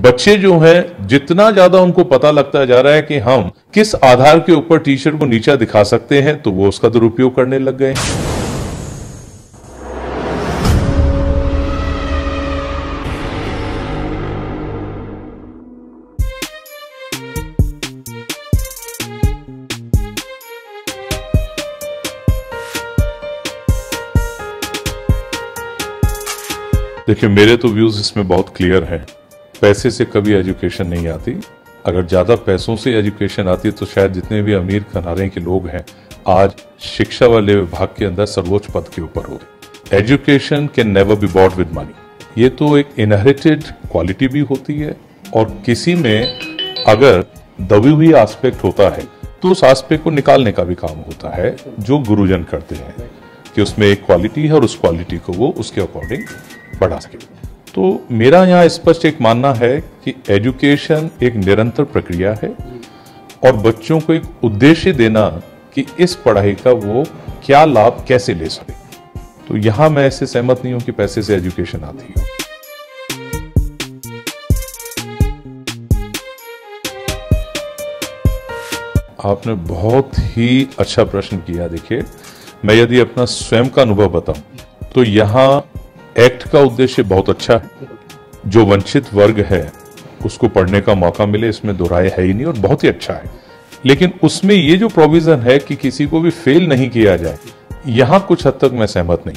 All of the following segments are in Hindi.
बच्चे जो हैं, जितना ज़्यादा उनको पता लगता जा रहा है कि हम किस आधार के ऊपर टी शर्ट को नीचा दिखा सकते हैं तो वो उसका दुरुपयोग करने लग गए देखिए, मेरे तो व्यूज़ इसमें बहुत क्लियर हैं। पैसे से कभी एजुकेशन नहीं आती। अगर ज़्यादा पैसों से एजुकेशन आती तो शायद जितने भी अमीर खनारे के लोग हैं, आज शिक्षा वाले विभाग के अंदर सर्वोच्च पद के ऊपर हो education can never be bought with money ये तो एक इनहेरिटेड क्वालिटी भी होती है, और किसी में अगर दबी हुई आस्पेक्ट होता है तो उस आस्पेक्ट को निकालने का भी काम होता है, जो गुरुजन करते हैं, कि उसमें एक क्वालिटी है और उस क्वालिटी को वो उसके अकॉर्डिंग बढ़ा सके। तो मेरा यहाँ स्पष्ट एक मानना है कि एजुकेशन एक निरंतर प्रक्रिया है और बच्चों को एक उद्देश्य देना कि इस पढ़ाई का वो क्या लाभ कैसे ले सके। तो यहाँ मैं ऐसे सहमत नहीं हूँ कि पैसे से एजुकेशन आती है। आपने बहुत ही अच्छा प्रश्न किया। देखिए, मैं यदि अपना स्वयं का अनुभव बताऊँ तो यहाँ एक्ट का उद्देश्य बहुत अच्छा है। जो वंचित वर्ग है, उसको पढ़ने का मौका मिले, इसमें दोहराए है ही नहीं और बहुत ही अच्छा है। लेकिन उसमें ये जो प्रोविज़न है कि किसी को भी फेल नहीं किया जाए, यहाँ कुछ हद तक मैं सहमत नहीं।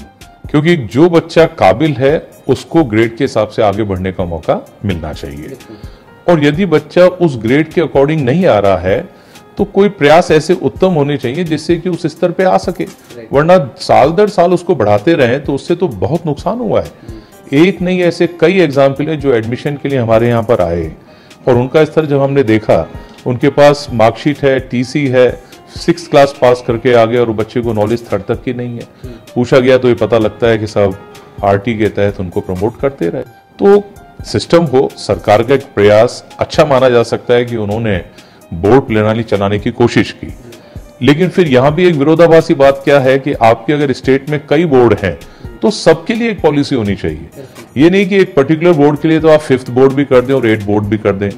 क्योंकि जो बच्चा काबिल है, उसको ग्रेड के हिसाब से आगे बढ़ने का मौका मिलना चाहिए। और यदि बच्चा उस ग्रेड के अकॉर्डिंग नहीं आ रहा है तो कोई प्रयास ऐसे उत्तम होने चाहिए जिससे कि उस स्तर पे आ सके। वरना साल दर साल उसको बढ़ाते रहे तो उससे तो बहुत नुकसान हुआ है। एक नहीं ऐसे कई एग्ज़ाम्पल है जो एडमिशन के लिए हमारे यहाँ पर आए और उनका स्तर जब हमने देखा उनके पास मार्कशीट है टीसी है सिक्स क्लास पास करके आ गए और बच्चे को नॉलेज थर्ड तक की नहीं है। पूछा गया तो ये पता लगता है कि सब आरटी के तहत उनको प्रमोट करते रहे। तो सिस्टम हो सरकार का एक प्रयास अच्छा माना जा सकता है कि उन्होंने बोर्ड प्रणाली चलाने की कोशिश की। लेकिन फिर यहाँ भी एक विरोधाभासी बात क्या है कि आपके अगर स्टेट में कई बोर्ड हैं तो सबके लिए एक पॉलिसी होनी चाहिए। ये नहीं कि एक पर्टिकुलर बोर्ड के लिए तो आप फिफ्थ बोर्ड भी कर दें और एट बोर्ड भी कर दें।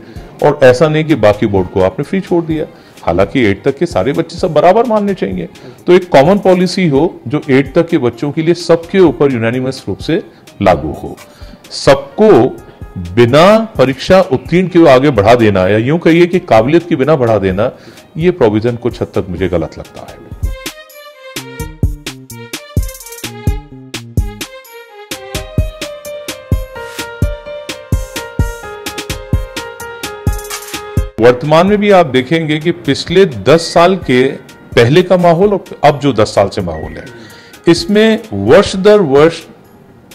और ऐसा नहीं कि बाकी बोर्ड को आपने फ्री छोड़ दिया। हालाँकि एट तक के सारे बच्चे सब बराबर मानने चाहिए। तो एक कॉमन पॉलिसी हो जो एट तक के बच्चों के लिए सबके ऊपर यूनानिमस रूप से लागू हो। सबको बिना परीक्षा उत्तीर्ण के आगे बढ़ा देना या यूँ कहिए कि काबिलियत के बिना बढ़ा देना, ये प्रोविज़न कुछ हद तक मुझे गलत लगता है। वर्तमान में भी आप देखेंगे कि पिछले 10 साल के पहले का माहौल और अब जो 10 साल से माहौल है, इसमें वर्ष दर वर्ष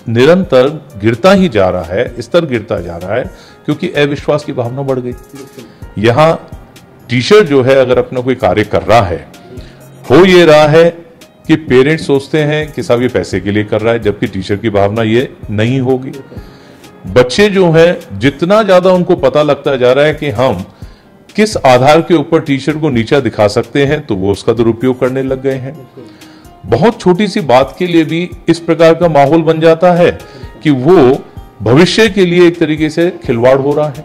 निरंतर गिरता ही जा रहा है स्तर गिरता जा रहा है, क्योंकि अविश्वास की भावना बढ़ गई। यहाँ टीचर जो है, अगर अपना कोई कार्य कर रहा है, हो ये रहा है कि पेरेंट्स सोचते हैं कि साहब ये पैसे के लिए कर रहा है, जबकि टीचर की भावना ये नहीं होगी। बच्चे जो हैं, जितना ज़्यादा उनको पता लगता जा रहा है कि हम किस आधार के ऊपर टीचर को नीचा दिखा सकते हैं तो वो उसका दुरुपयोग करने लग गए हैं। बहुत छोटी सी बात के लिए भी इस प्रकार का माहौल बन जाता है कि वो भविष्य के लिए एक तरीके से खिलवाड़ हो रहा है।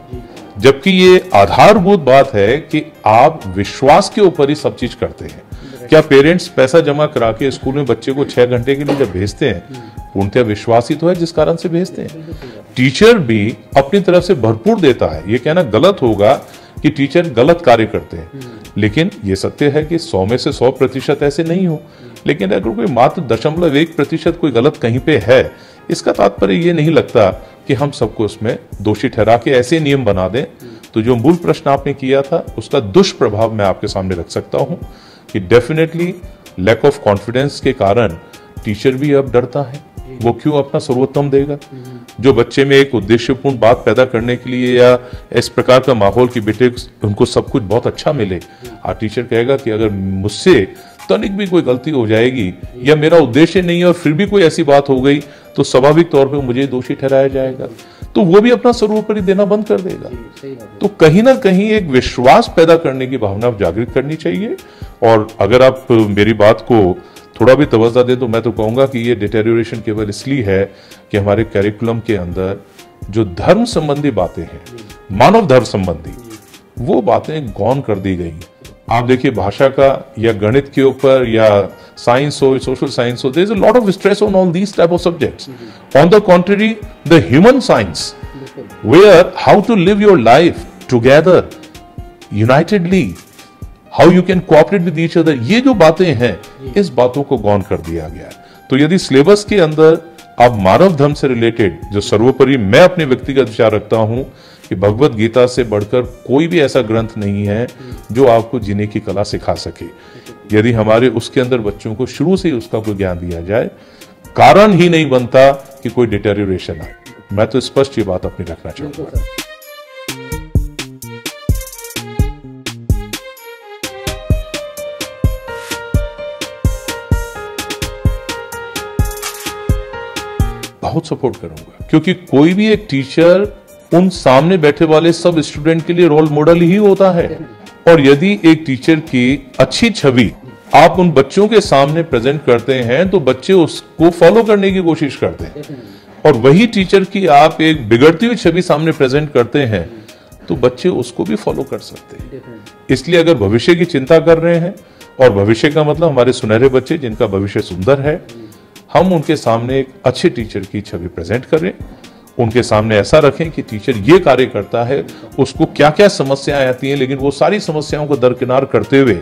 जबकि ये आधारभूत बात है कि आप विश्वास के ऊपर ही सब चीज़ करते हैं। क्या पेरेंट्स पैसा जमा करा के स्कूल में बच्चे को छह घंटे के लिए जब भेजते हैं पूर्णतः विश्वास ही तो है जिस कारण से भेजते हैं। टीचर भी अपनी तरफ़ से भरपूर देता है। ये कहना गलत होगा कि टीचर गलत कार्य करते हैं। लेकिन ये सत्य है कि सौ में से सौ प्रतिशत ऐसे नहीं हो। लेकिन अगर कोई मात्र दशमलव एक प्रतिशत कोई गलत कहीं पे है, इसका तात्पर्य ये नहीं लगता कि हम सबको उसमें दोषी ठहरा के ऐसे नियम बना दें। तो जो मूल प्रश्न आपने किया था, उसका दुष्प्रभाव मैं आपके सामने रख सकता हूँ कि डेफिनेटली लैक ऑफ़ कॉन्फिडेंस के कारण टीचर भी अब डरता है। वो क्यों अपना सर्वोत्तम देगा? जो बच्चे में एक उद्देश्यपूर्ण बात पैदा करने के लिए या इस प्रकार का माहौल की बेटे, उनको सब कुछ बहुत अच्छा मिले। आ टीचर कहेगा कि अगर मुझसे तनिक भी कोई गलती हो जाएगी या मेरा उद्देश्य नहीं है और फिर भी कोई ऐसी बात हो गई तो स्वाभाविक तौर पर मुझे दोषी ठहराया जाएगा। तो वो भी अपना सर्वोपरि देना बंद कर देगा। तो कहीं ना कहीं एक विश्वास पैदा करने की भावना जागृत करनी चाहिए। और अगर आप मेरी बात को थोड़ा भी तवज्जा दे तो मैं तो कहूँगा कि ये डिटेरियोरेशन केवल इसलिए है कि हमारे कैरिकुलम के अंदर जो धर्म संबंधी बातें हैं मानव धर्म संबंधी वो बातें गौन कर दी गई। आप देखिए भाषा का या गणित के ऊपर या साइंस हो सोशल साइंस हो there is a lot of stress on all these type of subjects on the country the human science where how to live your life together unitedly how you can cooperate with each other ये जो बातें हैं इस बातों को गौन कर दिया गया है। तो यदि सिलेबस के अंदर अब मानव धर्म से रिलेटेड जो सर्वोपरि मैं अपने व्यक्तिगत विचार रखता हूँ कि भगवत गीता से बढ़कर कोई भी ऐसा ग्रंथ नहीं है जो आपको जीने की कला सिखा सके। यदि हमारे उसके अंदर बच्चों को शुरू से ही उसका कोई ज्ञान दिया जाए कारण ही नहीं बनता कि कोई डिटेरियोरेशन आए। मैं तो स्पष्ट ये बात अपनी रखना चाहूँगा। बहुत सपोर्ट करूँगा क्योंकि कोई भी एक टीचर उन सामने बैठे वाले सब स्टूडेंट के लिए रोल मॉडल ही होता है। और यदि एक टीचर की अच्छी छवि आप उन बच्चों के सामने प्रेजेंट करते हैं तो बच्चे उसको फॉलो करने की कोशिश करते हैं। और वही टीचर की आप एक बिगड़ती हुई छवि सामने प्रेजेंट करते हैं तो बच्चे उसको भी फॉलो कर सकते हैं। इसलिए अगर भविष्य की चिंता कर रहे हैं, और भविष्य का मतलब हमारे सुनहरे बच्चे जिनका भविष्य सुंदर है, हम उनके सामने एक अच्छे टीचर की छवि प्रेजेंट करें। उनके सामने ऐसा रखें कि टीचर ये कार्य करता है, उसको क्या क्या समस्याएँ आती हैं, लेकिन वो सारी समस्याओं को दरकिनार करते हुए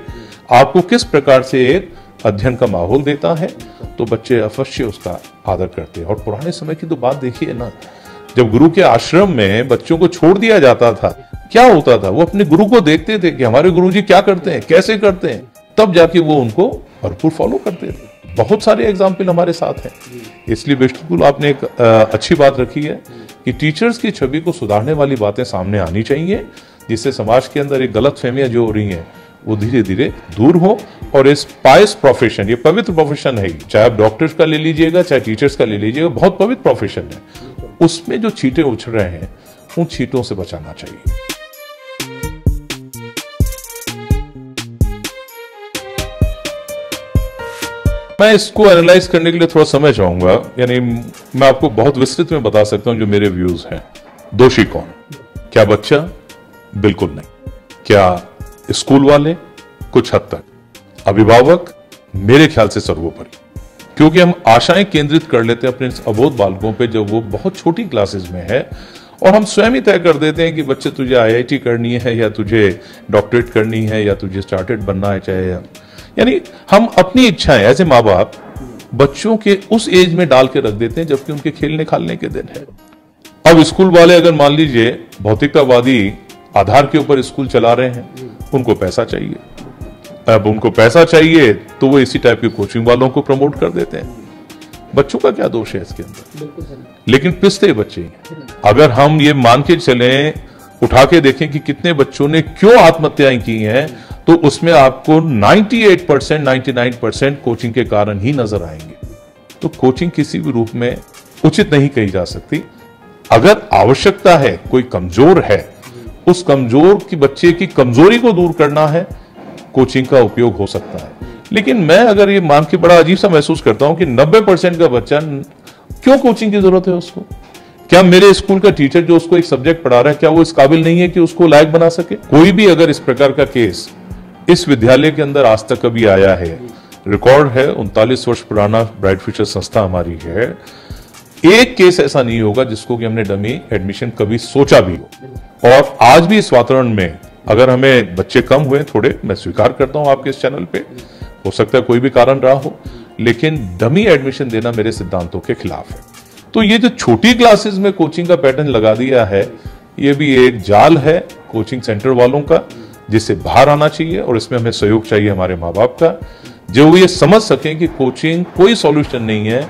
आपको किस प्रकार से एक अध्ययन का माहौल देता है तो बच्चे अवश्य उसका आदर करते हैं। और पुराने समय की तो बात देखिए ना, जब गुरु के आश्रम में बच्चों को छोड़ दिया जाता था, क्या होता था? वो अपने गुरु को देखते थे कि हमारे गुरु जी क्या करते हैं, कैसे करते हैं, तब जाके वो उनको भरपूर फॉलो करते थे। बहुत सारे एग्ज़ाम्पल हमारे साथ हैं। इसलिए बिल्कुल आपने एक अच्छी बात रखी है कि टीचर्स की छवि को सुधारने वाली बातें सामने आनी चाहिए जिससे समाज के अंदर एक गलत फहमियाँ जो हो रही हैं वो धीरे धीरे दूर हो और इस पायस प्रोफेशन ये पवित्र प्रोफेशन है चाहे आप डॉक्टर्स का ले लीजिएगा चाहे टीचर्स का ले लीजिएगा बहुत पवित्र प्रोफेशन है। उसमें जो छीटे उछल रहे हैं उन छीटों से बचाना चाहिए। मैं इसको एनालाइज करने के लिए थोड़ा समय चाहूँगा, यानी मैं आपको बहुत विस्तृत में बता सकता हूँ जो मेरे व्यूज़ हैं। दोषी कौन? क्या बच्चा? बिल्कुल नहीं। क्या स्कूल वाले? कुछ हद तक। अभिभावक? मेरे ख्याल से सर्वोपरि। क्योंकि हम आशाएँ केंद्रित कर लेते हैं अपने अबोध बालकों पे, जब वो बहुत छोटी क्लासेस में है, और हम स्वयं ही तय कर देते हैं कि बच्चे, तुझे आईआईटी करनी है, या तुझे डॉक्टरेट करनी है, या तुझे स्टार्टेड बनना है, चाहे यानी हम अपनी इच्छाएँ ऐसे माँ बाप बच्चों के उस एज में डाल के रख देते हैं जबकि उनके खेलने खालने के दिन है। अब स्कूल वाले अगर मान लीजिए भौतिकतावादी आधार के ऊपर स्कूल चला रहे हैं उनको पैसा चाहिए। अब उनको पैसा चाहिए तो वो इसी टाइप की कोचिंग वालों को प्रमोट कर देते हैं। बच्चों का क्या दोष है इसके अंदर? लेकिन पिसते बच्चे अगर हम ये मान के चले उठा के देखें कि कितने बच्चों ने क्यों आत्महत्याएँ की हैं तो उसमें आपको 98 परसेंट नाइन्टी परसेंट कोचिंग के कारण ही नज़र आएँगे। तो कोचिंग किसी भी रूप में उचित नहीं कही जा सकती। अगर आवश्यकता है, कोई कमज़ोर है, उस कमज़ोर की बच्चे की कमज़ोरी को दूर करना है, कोचिंग का उपयोग हो सकता है। लेकिन मैं अगर ये मान के बड़ा अजीब सा महसूस करता हूँ कि 90 परसेंट का बच्चा क्यों कोचिंग की ज़रूरत है उसको? क्या मेरे स्कूल का टीचर जो उसको एक सब्जेक्ट पढ़ा रहा है, क्या वो इस काबिल नहीं है कि उसको लायक बना सके? कोई भी अगर इस प्रकार का केस इस विद्यालय के अंदर आज तक कभी आया है। रिकॉर्ड है, उनतालीस वर्ष पुराना ब्राइट फ्यूचर संस्था हमारी है। एक केस ऐसा नहीं होगा जिसको कि हमने डमी एडमिशन कभी सोचा भी हो। और आज भी इस वातावरण में अगर हमें बच्चे कम हुए थोड़े, मैं स्वीकार करता हूँ आपके इस चैनल पे। हो सकता है कोई भी कारण रहा हो, लेकिन डमी एडमिशन देना मेरे सिद्धांतों के खिलाफ है। तो ये जो छोटी क्लासेस में कोचिंग का पैटर्न लगा दिया है, ये भी एक जाल है कोचिंग सेंटर वालों का। जिससे बाहर आना चाहिए और इसमें हमें सहयोग चाहिए हमारे माँ बाप का, जो ये समझ सकें कि कोचिंग कोई सॉल्यूशन नहीं है।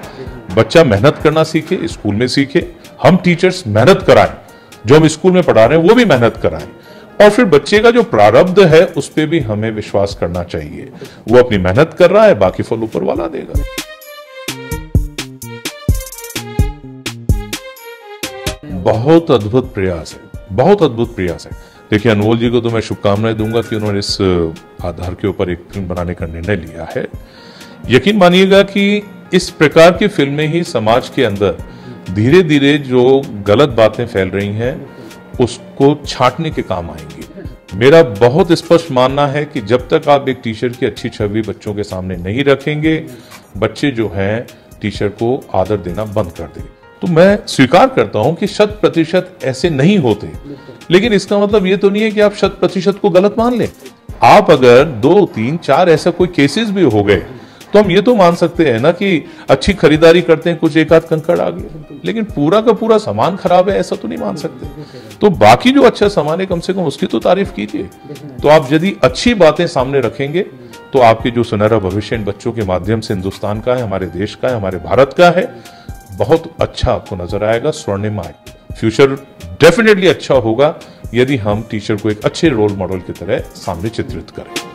बच्चा मेहनत करना सीखे, स्कूल में सीखे, हम टीचर्स मेहनत कराएँ। जो हम स्कूल में पढ़ा रहे हैं, वो भी मेहनत कराएँ। और फिर बच्चे का जो प्रारब्ध है, उस पर भी हमें विश्वास करना चाहिए। वो अपनी मेहनत कर रहा है, बाकी फल ऊपर वाला देगा। बहुत अद्भुत प्रयास है, बहुत अद्भुत प्रयास है। देखिए, अनमोल जी को तो मैं शुभकामनाएँ दूँगा कि उन्होंने इस आधार के ऊपर एक फ़िल्म बनाने का निर्णय लिया है। यकीन मानिएगा कि इस प्रकार की फ़िल्में ही समाज के अंदर धीरे धीरे जो गलत बातें फैल रही हैं, उसको छांटने के काम आएँगी। मेरा बहुत स्पष्ट मानना है कि जब तक आप एक टीचर की अच्छी छवि बच्चों के सामने नहीं रखेंगे, बच्चे जो हैं टीचर को आदर देना बंद कर देंगे। तो मैं स्वीकार करता हूँ कि शत प्रतिशत ऐसे नहीं होते। लेकिन इसका मतलब ये तो नहीं है कि आप शत प्रतिशत को गलत मान लें। आप अगर दो, तीन, चार ऐसा कोई केसेस भी हो गए तो हम ये तो मान सकते हैं ना कि अच्छी खरीदारी करते हैं, कुछ एक आध कंकड़ आ गए लेकिन पूरा का पूरा सामान खराब है, ऐसा तो नहीं मान सकते। तो बाकी जो अच्छा सामान है, कम से कम उसकी तो तारीफ़ कीजिए। तो आप यदि अच्छी बातें सामने रखेंगे तो आपके जो सुनहरा भविष्य इन बच्चों के माध्यम से हिंदुस्तान का है, हमारे देश का है, हमारे भारत का है बहुत अच्छा आपको नज़र आएगा, स्वर्णिमा फ्यूचर डेफिनेटली अच्छा होगा, यदि हम टीचर को एक अच्छे रोल मॉडल की तरह सामने चित्रित करें।